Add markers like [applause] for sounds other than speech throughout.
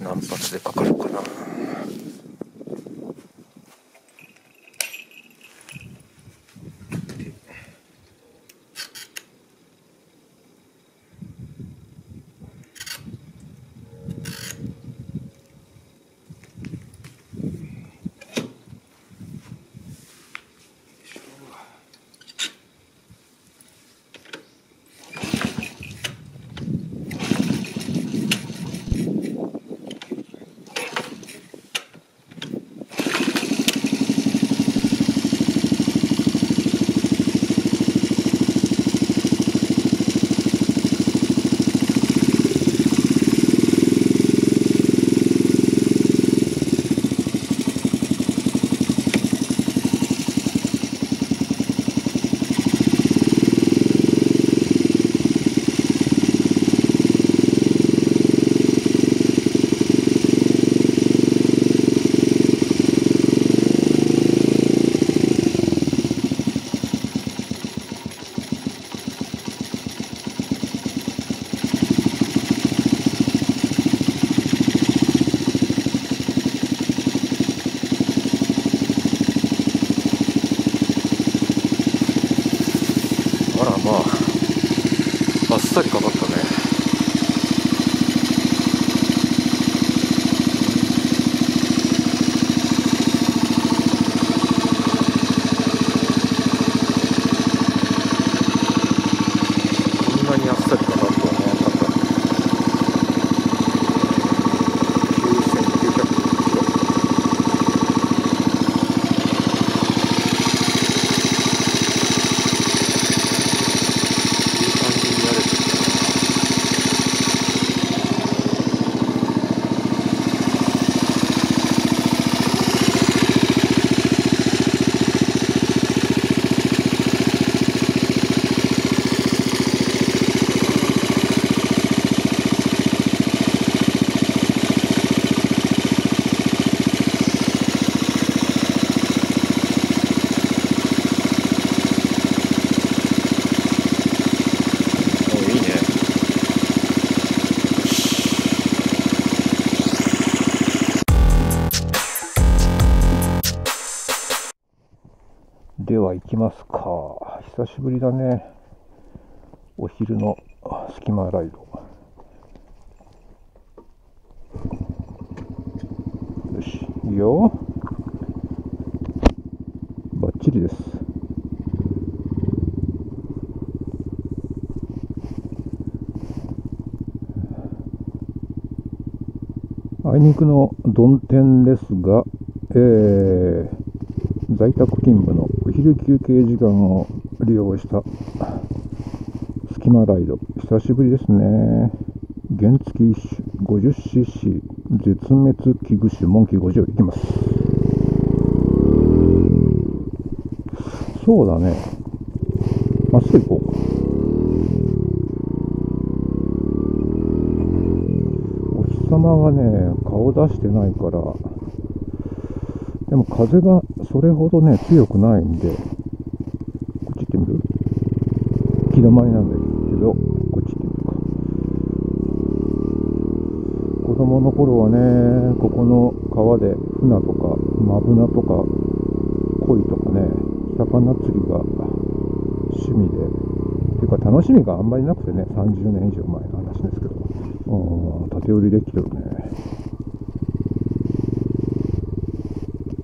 何発でかかるかなあらまああっさりかかったねこんなにあっさりかかるとは思わなかった9900キロいい感じになれてるおいいねでは行きますか。久しぶりだね。お昼の隙間ライド。よしいいよ。バッチリです。あいにくの曇天ですが、えー在宅勤務の昼休憩時間を利用した隙間ライド、久しぶりですね。原付一種 50cc 絶滅危惧種モンキー50いきます。そうだね。まっすぐ行こうか。お日様がね、顔出してないから、でも風がそれほどね、強くないんで、こっち行ってみる？行き止まりなんだけど、こっち行ってみるか。子供の頃はね、ここの川で船とか、マブナとか、鯉とかね、魚釣りが趣味で、っていうか楽しみがあんまりなくてね、30年以上前の話ですけど、うん縦売りできてる。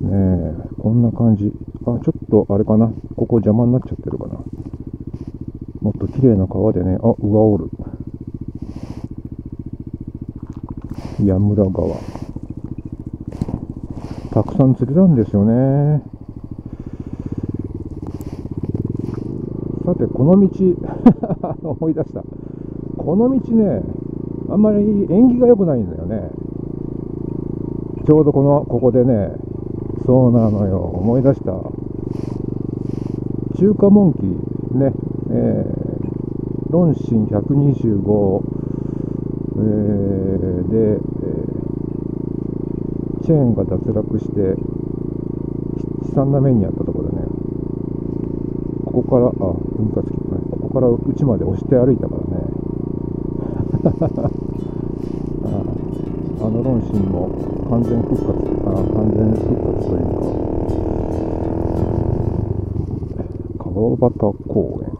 ねえ、こんな感じ。あ、ちょっとあれかな。ここ邪魔になっちゃってるかな。もっと綺麗な川でね、あ、うがおる。矢村川。たくさん釣れたんですよね。さて、この道、[laughs] 思い出した。この道ね、あんまり縁起が良くないんだよね。ちょうどこの、ここでね、そうなのよ、思い出した。中華モンキー、ね、えー、ロンシン125、えーで、えーチェーンが脱落して、悲惨な目にあったところでね、ここから、あ、分割機、ここからうちまで押して歩いたからね。[laughs] あの論心も完全復活完全復活というか川端公園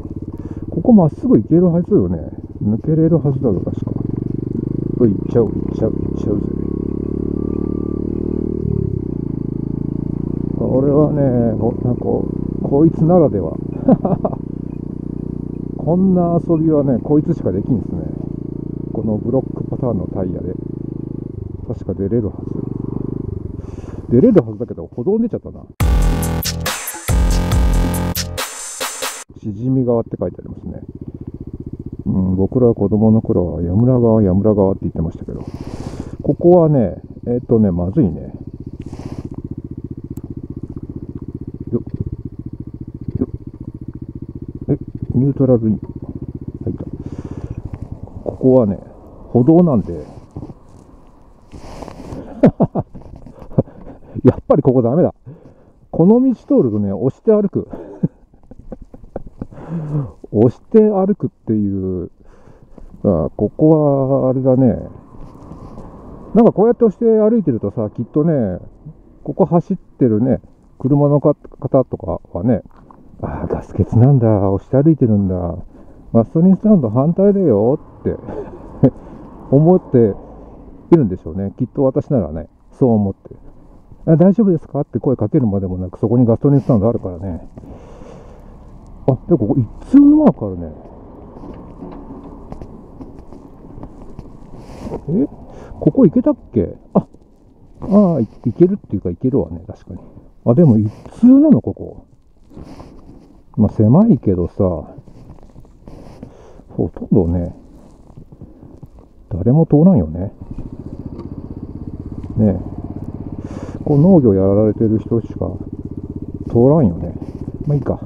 ここまっすぐ行けるはずよね。抜けれるはずだぞ確かうい行っちゃう行っちゃう行っちゃうぜ俺はねこなんかこいつならではこんな遊びはねこいつしかできんですねこのブロックパターンのタイヤで確か出れるはず出れるはずだけど歩道出ちゃったな。しじみ川って書いてありますね。うん、僕ら子供の頃は、矢村川、矢村川って言ってましたけど、ここはね、えっ、ー、とね、まずいね。よ、よ、え、ニュートラルに入った。ここはね、歩道なんで、[laughs] やっぱりここダメだ。この道通るとね、押して歩く。[laughs] 押して歩くっていう、あここはあれだね。なんかこうやって押して歩いてるとさ、きっとね、ここ走ってるね、車の方とかはね、ああ、ガス欠なんだ、押して歩いてるんだ、ガソリンスタンド反対だよって [laughs] 思っているんでしょうね。きっと私ならね、そう思って。大丈夫ですか？って声かけるまでもなく、そこにガソリンスタンドあるからね。あ、で、ここ一通のマークあるね。え？ここ行けたっけ？あ、ああ、行けるっていうか行けるわね、確かに。あ、でも一通なの、ここ。まあ、狭いけどさ、ほとんどね、誰も通らんよね。ねえこう農業やられてる人しか通らんよね。まあいいか。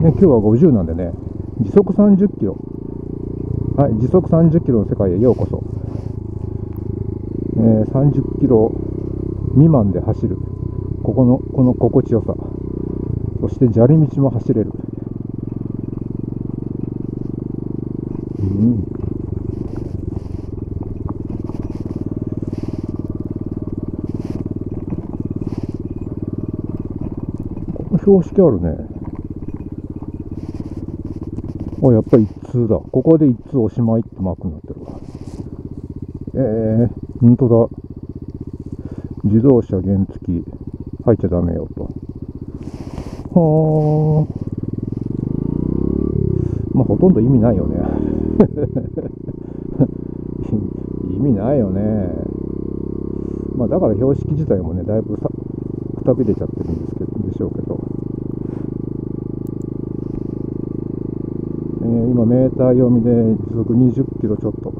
ね、今日は50なんでね、時速30キロ。はい、時速30キロの世界へようこそ。えー、30キロ未満で走る。ここの、この心地よさ。そして砂利道も走れる。標識あるね。あ、やっぱり一通だ。ここで一通おしまいってマークになってるわ。えー、ほんとだ。自動車原付き入っちゃダメよと。はあ。まあ、ほとんど意味ないよね。[laughs] 意味ないよね。まあ、だから標識自体もね、だいぶさくたびれちゃってるんですけど、でしょうけど。えー、今メーター読みで時速20キロちょっと。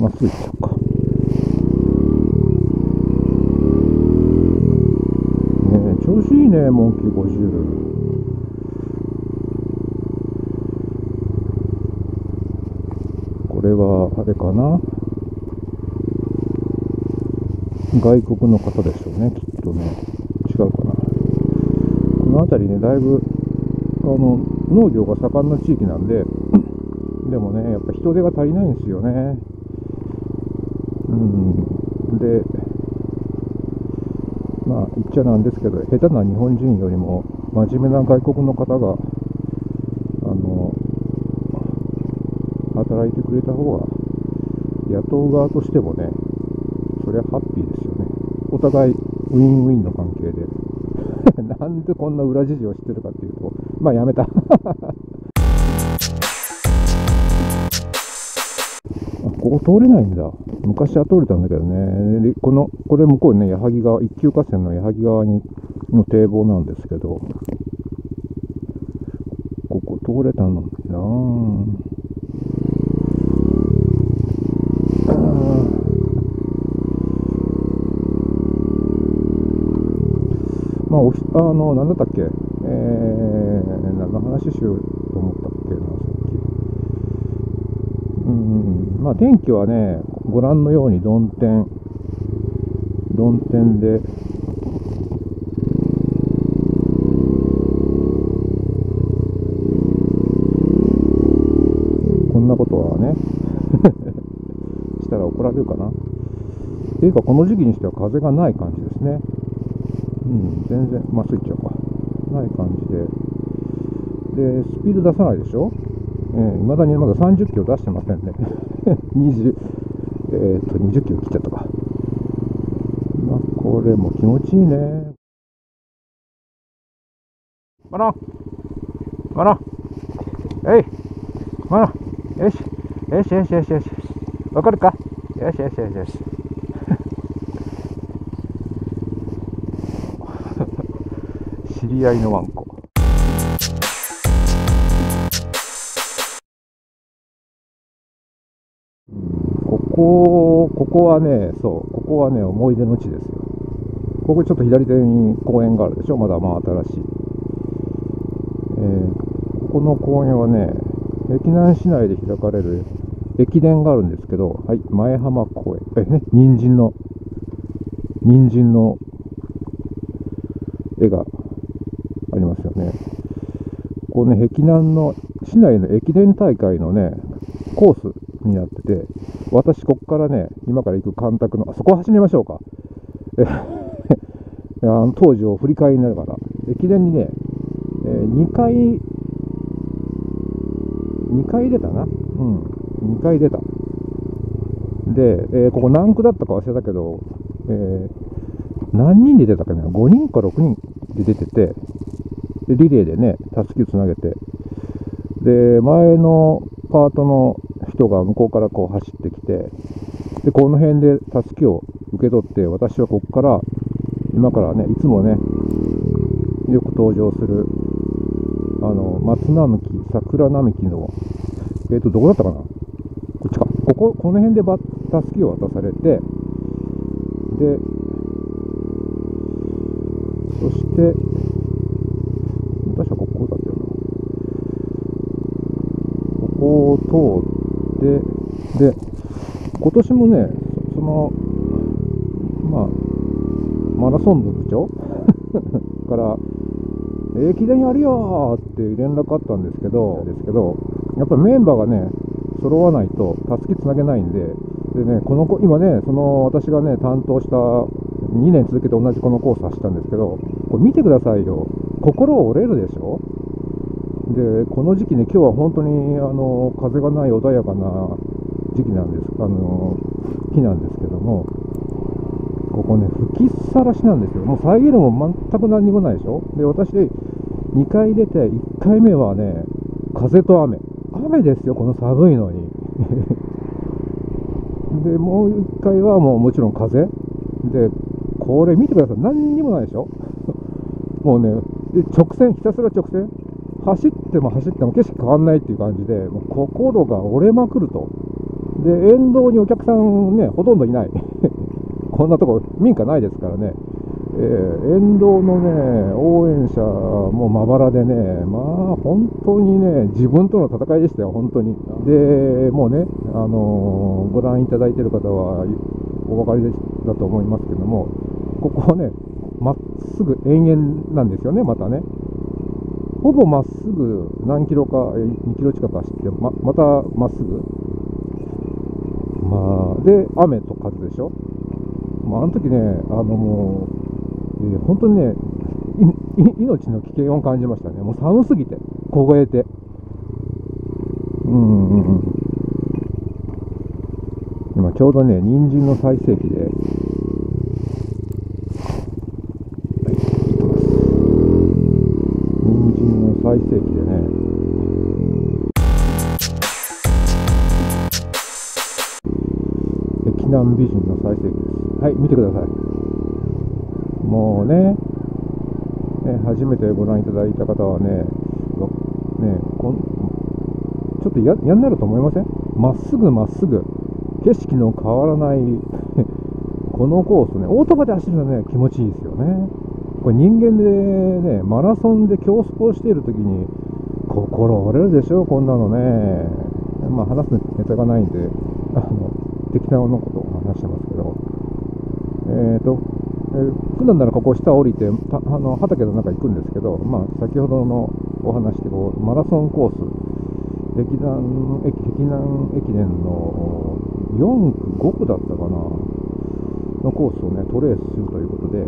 まっすぐ行っちゃうか。ね調子いいねモンキー50これはあれかな？外国の方でしょうね、きっとね。違うかな。この辺りね、だいぶ、あの、農業が盛んな地域なんで、[clears throat] でもね、やっぱ人手が足りないんですよね。うん。で、まあ、言っちゃなんですけど、下手な日本人よりも、真面目な外国の方が、あの、働いてくれた方が、雇う側としてもね、そりゃハッピーですよね。お互いウィンウィンの関係で。[laughs] なんでこんな裏事情を知ってるかっていうと、まあやめた。[laughs] ここ通れないんだ。昔は通れたんだけどね。でこの、これ向こうね、矢作川、一級河川の矢作川にの堤防なんですけど、ここ通れたのになぁ。まあ、おあの、なんだったっけ、えー、何の話しようと思ったっけな、さっき。うん、まあ、天気はね、ご覧のように曇天、曇天で、こんなことはね [laughs] したら怒られるかな。っていうか、この時期にしては風がない感じですね。うん。全然まっすぐ行っちゃうかない感じで。でスピード出さないでしょ？えー、未だにまだ30キロ出してませんね。[laughs] 20えー、っと20キロ切っちゃったか。まあこれも気持ちいいね。マロンマロンえい。マロンよし。よしよしよしよし。わかるか？よしよしよしよし知り合いのワンコここ、ここはね、そう、ここはね、思い出の地ですよ。ここちょっと左手に公園があるでしょ、まだまあ新しい。えー、ここの公園はね、駅南市内で開かれる駅伝があるんですけど、はい、前浜公園、えね、人参の、人参の絵がね。ここね、駅南の、市内の駅伝大会のね、コースになってて、私、ここからね、今から行く干拓の、あそこ走りましょうか。え [laughs] あの当時を振り返りながら、駅伝にね、えー、2回、2回出たな。うん、2回出た。で、えー、ここ何区だったか忘れたけど、えー、何人で出たかね、5人か6人で出てて、リレーでね、たすきをつなげて、で、前のパートの人が向こうからこう走ってきて、で、この辺でたすきを受け取って、私はここから、今からね、いつもね、よく登場する、あの、松並木、桜並木の、えっ、ー、と、どこだったかな？こっちか。ここ、この辺でばたすきを渡されて、で、そして、確かここだったよな。ここを通って、で、今年もね、その、まあ、マラソン部部長？[laughs] から、駅伝やるよって連絡あったんですけど、ですけど、やっぱりメンバーがね、揃わないと、たすきつなげないんで、でね、この子、今ね、その私がね、担当した2年続けて同じこのコース走ったんですけど、これ見てくださいよ。心折れるでしょ？で、この時期ね、今日は本当に、あの、風がない穏やかな時期なんです、あの、日なんですけども、ここね、吹きさらしなんですよ。もう遮るも全く何にもないでしょで、私、2回出て、1回目はね、風と雨。雨ですよ、この寒いのに。[laughs] で、もう1回はもうもちろん風。で、これ見てください。何にもないでしょ [laughs] もうね、直線、ひたすら直線。走っても走っても景色変わんないっていう感じで、もう心が折れまくると。で、沿道にお客さんね、ほとんどいない。[laughs] こんなとこ民家ないですからね、えー、沿道のね、応援者もまばらでね、まあ本当にね、自分との戦いでしたよ、本当に。で、もうね、あのー、ご覧いただいている方はお分かりだと思いますけども、ここはね、まっすぐ延々なんですよね、またね。ほぼまっすぐ何キロか、2キロ近く走って、ままたまっすぐ。まあ、で、雨と風でしょ。まあ、あの時ね、あのもう、えー、本当にね、命の危険を感じましたね。もう寒すぎて、凍えて。うんうんうん。今ちょうどね、人参の最盛期で、はい、行ってます。人参の最盛期でね、駅南美人の最盛期です。はい、見てください。もうね、ね初めてご覧いただいた方はね、ねこんちょっと嫌になると思いません？まっすぐまっすぐ、景色の変わらない [laughs] このコースね、オートバで走るのね、気持ちいいですよね。これ人間でね、マラソンで競争している時に、心折れるでしょ、こんなのね。まあ話すネタがないんで、あの、適当なことを話してますけど、えーとえー、普段ならここ下降りてあの畑の中行くんですけど、まあ、先ほどのお話でこうマラソンコース碧南駅碧南駅伝の4区、5区だったかなのコースをねトレースするということで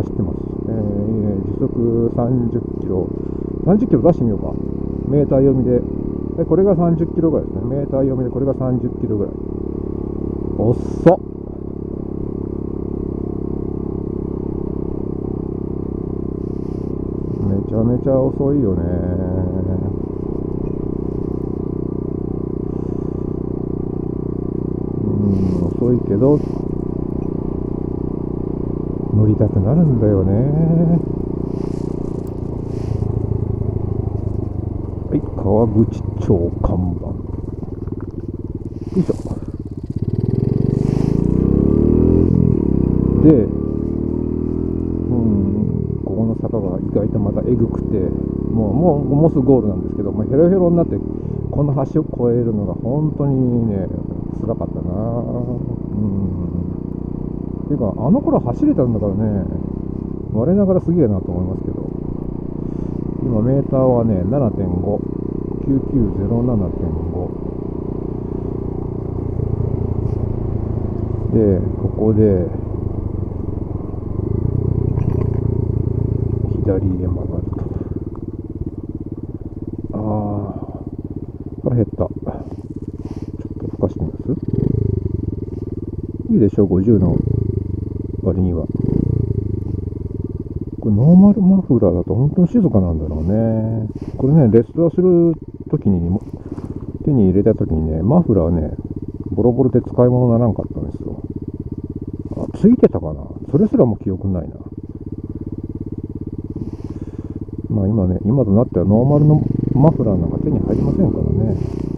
走ってます、えー、時速30キロ。30キロ出してみようか。メーター読みで。でこれが30キロぐらいですね。メーター読みでこれが30キロぐらい。遅っ。めちゃめちゃ遅いよね。うん遅いけど。りたくなるんだよね。はい川口町看板。よいしょ。でうんここの坂が意外とまたえぐくてもうもうもうすぐゴールなんですけどもうヘロヘロになってこの橋を越えるのが本当にね辛かったな。ていうかあの頃走れたんだからね我ながらすげえなと思いますけど。今メーターはね7.59907.5でここで左へ曲がるとああ腹減った。ちょっとふかしてみます？いいでしょ？う50の。割には。これノーマルマフラーだと本当に静かなんだろうね。これねレストアするときに手に入れたときにねマフラーねボロボロで使い物にならんかったんですよ。あついてたかな？それすらも記憶ないな。まあ今ね今となってはノーマルのマフラーなんか手に入りませんからね。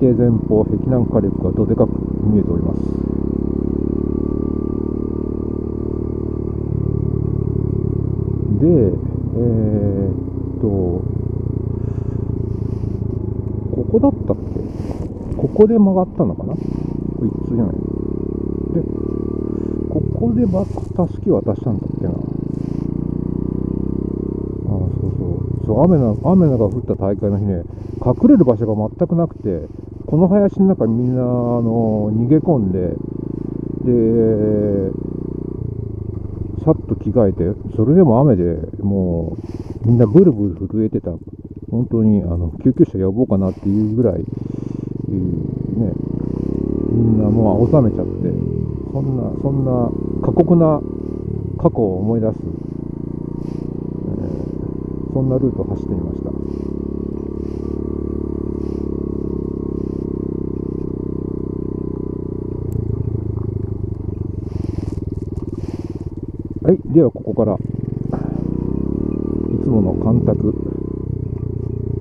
手前方壁南火力がどでかく見えております。でえー、っとここだったっけ？ここで曲がったのかな？これ一通じゃない。でここでバたすき渡したんだっけな？あそうそう。そう雨な雨が降った大会の日ね隠れる場所が全くなくてこの林の中にみんなあの逃げ込んででさっと着替えてそれでも雨でもうみんなブルブル震えてた。本当にあの救急車呼ぼうかなっていうぐらい、えー、ねみんなもう青ざめちゃってそんなそんな過酷な過去を思い出す、えー、そんなルートを走ってみました。はいではここからいつもの干拓、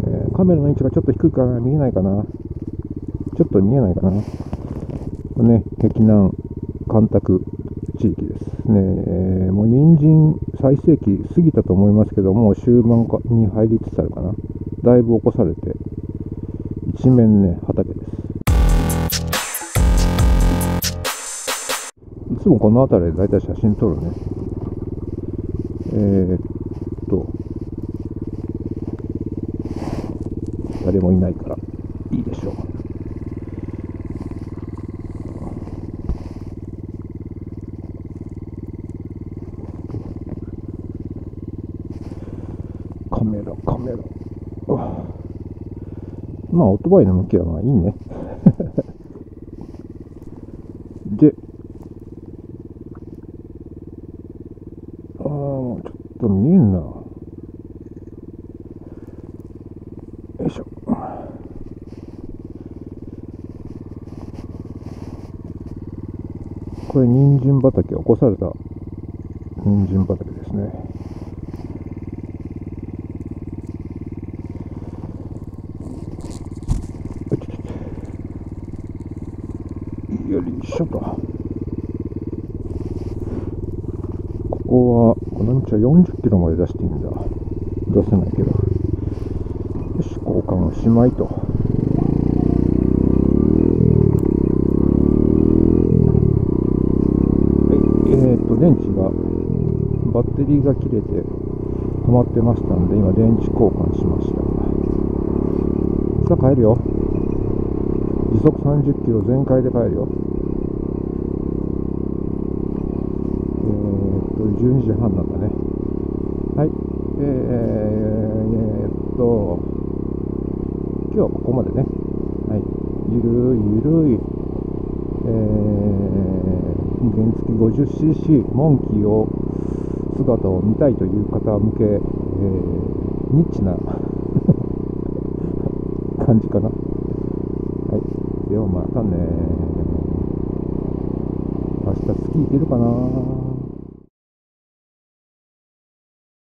えー、カメラの位置がちょっと低いかな見えないかな。ちょっと見えないかな。ね碧南干拓地域ですね、えー、もう人参最盛期過ぎたと思いますけども終盤に入りつつあるかな。だいぶ起こされて一面ね畑です。いつもこの辺りでだいたい写真撮るね。ー、っと誰もいないからいいでしょうカメラ、カメラ。まあ、オートバイの向きはまあいいね。で、ああ、もうちょっと見えんな。よいしょ。これ、人参畑、起こされた人参畑ですね。よいしょと。ここは、この道は40キロまで出していいんだ。出せないけど。よし、交換おしまいと。リリが切れて止まってましたんで今電池交換しました。さあ帰るよ。時速30キロ全開で帰るよ。えー、っと12時半なんだね。はい。えー、えー、っと今日はここまでね。はい。ゆるいゆるい。えー、原付 50cc モンキーを姿を見たいという方向け、えー、ニッチな [laughs] 感じかな。はい。ではまたね。明日スキー行けるかな